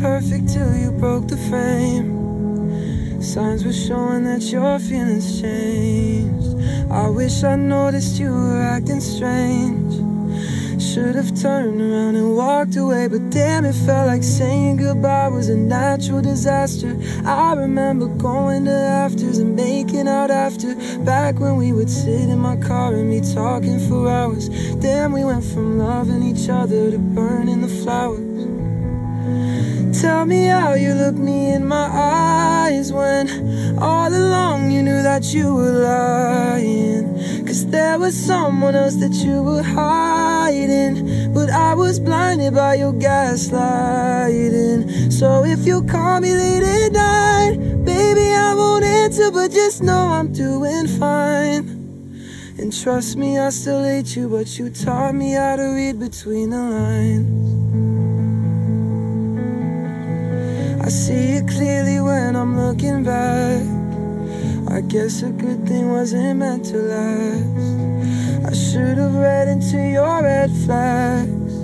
perfect till you broke the frame. Signs were showing that your feelings changed. I wish I noticed you were acting strange. Should have turned around and walked away, but damn, it felt like saying goodbye was a natural disaster. I remember going to afters and making out after. Back when we would sit in my car and be talking for hours. Damn, we went from loving each other to burning the flowers. Tell me how you look me in my eyes when all along you knew that you were lying. Cause there was someone else that you were hiding. But I was blinded by your gaslighting. So if you call me late at night, baby, I won't answer, but just know I'm doing fine. And trust me, I still hate you, but you taught me how to read between the lines. See it clearly when I'm looking back. I guess a good thing wasn't meant to last. I should have read into your red flags.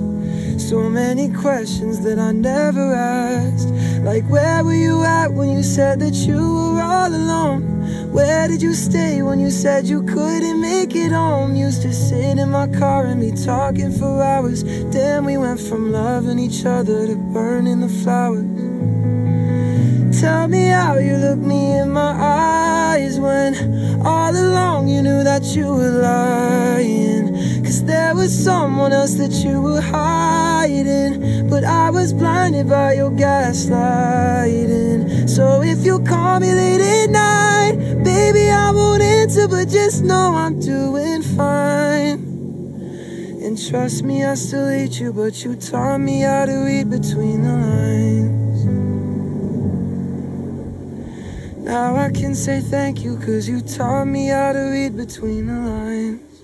So many questions that I never asked. Like, where were you at when you said that you were all alone? Where did you stay when you said you couldn't make it home? Used to sit in my car and be talking for hours. Damn, we went from loving each other to burning the flowers. Tell me how you look me in my eyes when all along you knew that you were lying. Cause there was someone else that you were hiding. But I was blinded by your gaslighting. So if you call me late at night, baby, I won't answer, but just know I'm doing fine. And trust me, I still hate you, but you taught me how to read between the lines. Now I can say thank you cause you taught me how to read between the lines